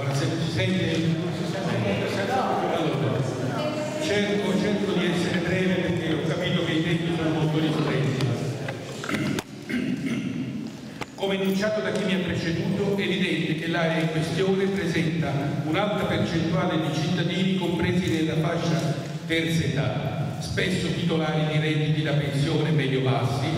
Buonasera, si sente? Allora, cerco, cerco di essere breve perché ho capito che i tempi sono molto ristretti. Come enunciato da chi mi ha preceduto, è evidente che l'area in questione presenta un'alta percentuale di cittadini compresi nella fascia terza età, spesso titolari di redditi da pensione medio-bassi,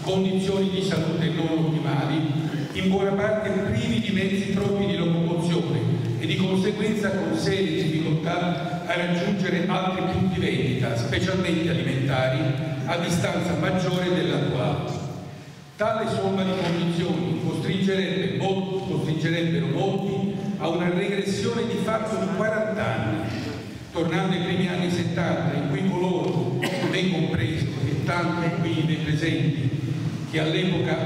condizioni di salute non ottimali, in buona parte privi di mezzi propri di locomozione e di conseguenza con serie difficoltà a raggiungere altri punti vendita, specialmente alimentari, a distanza maggiore dell'attuale. Tale somma di condizioni costringerebbe costringerebbero molti a una regressione di fatto di 40 anni, tornando ai primi anni 70 in cui coloro, ben compreso e tanti qui nei presenti, che all'epoca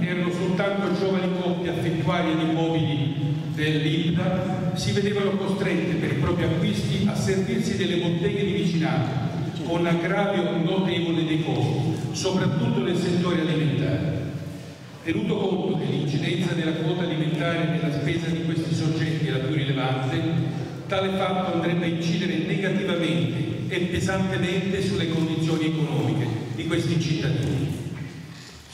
erano soltanto giovani coppie affettuarie di immobili dell'INPA, si vedevano costrette per i propri acquisti a servirsi delle botteghe di vicinato, con aggravio notevole dei costi, soprattutto nel settore alimentare. Tenuto conto che l'incidenza della quota alimentare nella spesa di questi soggetti è la più rilevante, tale fatto andrebbe a incidere negativamente e pesantemente sulle condizioni economiche di questi cittadini.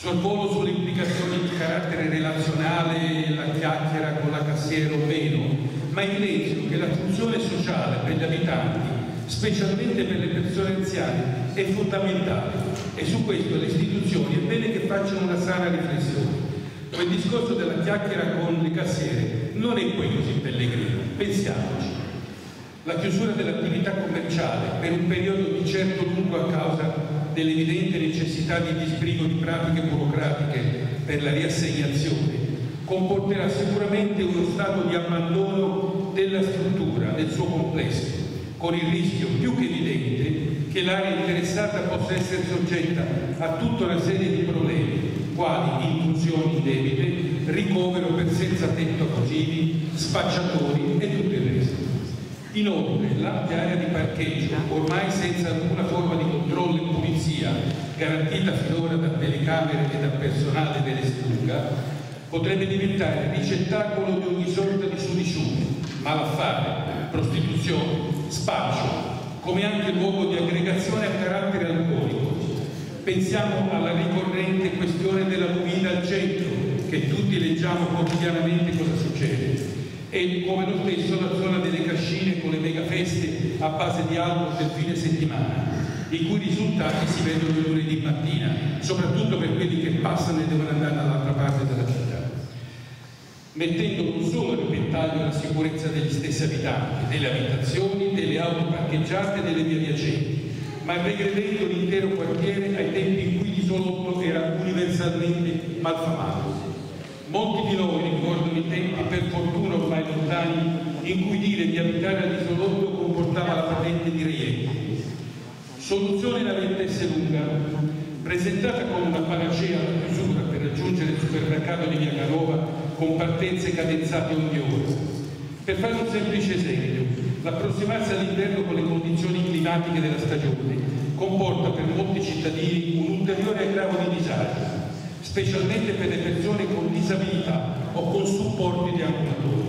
Sorvolo sulle implicazioni di carattere relazionale, la chiacchiera con la cassiera o meno, ma evidenzio che la funzione sociale per gli abitanti specialmente per le persone anziane, è fondamentale e su questo le istituzioni è bene che facciano una sana riflessione. Quel discorso della chiacchiera con le cassiere non è poi così pellegrino, pensiamoci. La chiusura dell'attività commerciale per un periodo di certo lungo a causa dell'evidente necessità di disbrigo di pratiche burocratiche per la riassegnazione comporterà sicuramente uno stato di abbandono della struttura nel suo complesso con il rischio più che evidente che l'area interessata possa essere soggetta a tutta una serie di problemi, quali intrusioni debite, ricovero per senza tetto abusivi, spacciatori e tutto. Inoltre, l'ampia area di parcheggio, ormai senza alcuna forma di controllo e pulizia, garantita finora da telecamere e da personale dell'Estruga, potrebbe diventare ricettacolo di ogni sorta di sudiciume, malaffare, prostituzione, spaccio, come anche luogo di aggregazione a carattere alcolico. Pensiamo alla ricorrente questione della movida al centro, che tutti leggiamo quotidianamente cosa succede, e come lo stesso la zona delle cascine con le mega feste a base di alcol del fine settimana, i cui risultati si vedono il lunedì mattina, soprattutto per quelli che passano e devono andare dall'altra parte della città mettendo non solo a repentaglio la sicurezza degli stessi abitanti, delle abitazioni, delle auto parcheggiate e delle vie adiacenti, ma regredendo l'intero quartiere ai tempi in cui l'isolotto era universalmente malfamato. Molti di noi ricordano i tempi, per fortuna ormai lontani, in cui dire di abitare all'isolotto comportava la patente di reietto. Soluzione la ventesse lunga, presentata come una panacea alla chiusura per raggiungere il supermercato di Via Canova con partenze cadenzate ogni ora. Per fare un semplice esempio, l'approssimarsi all'inverno con le condizioni climatiche della stagione comporta per molti cittadini un ulteriore aggravo di disagio, specialmente per le persone con disabilità o con supporti di ambulatori.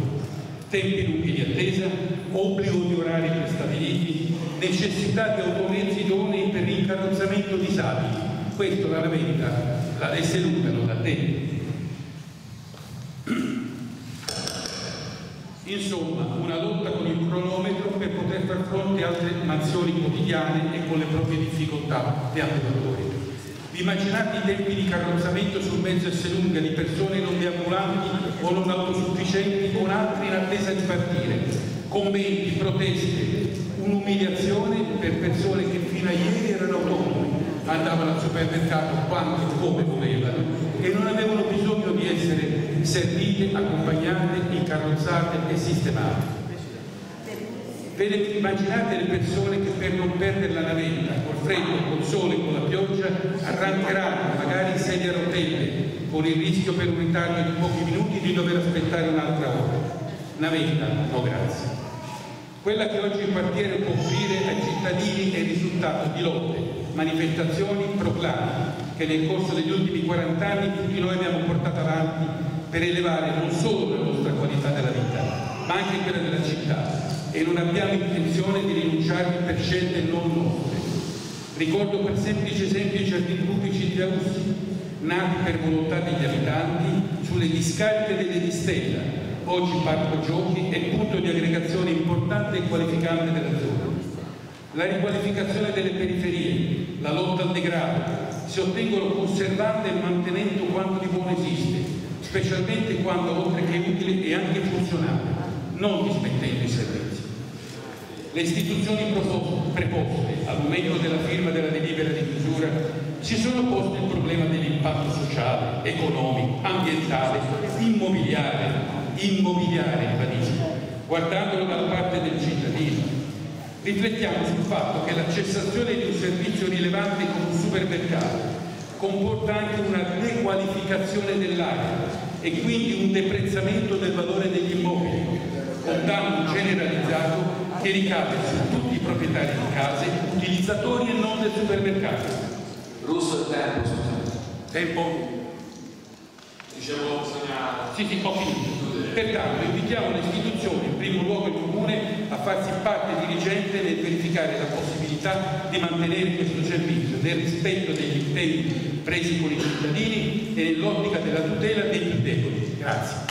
Tempi lunghi di attesa, obbligo di orari prestabiliti, necessità di automezzi idonei per l'incarrozzamento disabili. Questo la lamenta la Resse Luca non da tempo. Insomma, una lotta con il cronometro per poter far fronte a altre mansioni quotidiane e con le proprie difficoltà di ambulatori. Vi immaginate i tempi di carrozzamento sul mezzo S lunga di persone non deambulanti o non autosufficienti con altri in attesa di partire? Commenti, proteste, un'umiliazione per persone che fino a ieri erano autonome, andavano al supermercato quando e come volevano e non avevano bisogno di essere servite, accompagnate, incarrozzate e sistemate. Ve immaginate le persone che per non perdere la navetta, col freddo, col sole, con la pioggia, arrancheranno magari in sedia a rotelle, con il rischio per un ritardo di pochi minuti di dover aspettare un'altra ora. Navetta, no grazie. Quella che oggi il quartiere può offrire ai cittadini è il risultato di lotte, manifestazioni, proclami che nel corso degli ultimi 40 anni tutti noi abbiamo portato avanti per elevare non solo la nostra qualità della vita, ma anche quella della città e non abbiamo intenzione di rinunciarvi per scelte non nostre. Ricordo per semplice esempio i giardini pubblici di Austria, nati per volontà degli abitanti sulle discariche dell'Edistella, oggi parco giochi e punto di aggregazione importante e qualificante della zona. La riqualificazione delle periferie, la lotta al degrado, si ottengono conservando e mantenendo quanto di buono esiste, specialmente quando oltre che utile è anche funzionale, non dismettendo i servizi. Le istituzioni preposte al momento della firma della delibera di chiusura si sono poste il problema dell'impatto sociale, economico, ambientale, immobiliare, immobiliare, ribadisco, guardandolo dalla parte del cittadino. Riflettiamo sul fatto che la cessazione di un servizio rilevante come un supermercato comporta anche una dequalificazione dell'area e quindi un deprezzamento del valore degli immobili, con danno generalizzato che ricade su tutti i proprietari di case, utilizzatori e non del supermercato. Russo il tempo, scusate. Tempo? Dicevo, bisogna... Sì, sì, ho finito. Pertanto invitiamo le istituzioni, in primo luogo il Comune, a farsi parte dirigente nel verificare la possibilità di mantenere questo servizio nel rispetto degli impegni presi con i cittadini e nell'ottica della tutela dei più deboli. Grazie.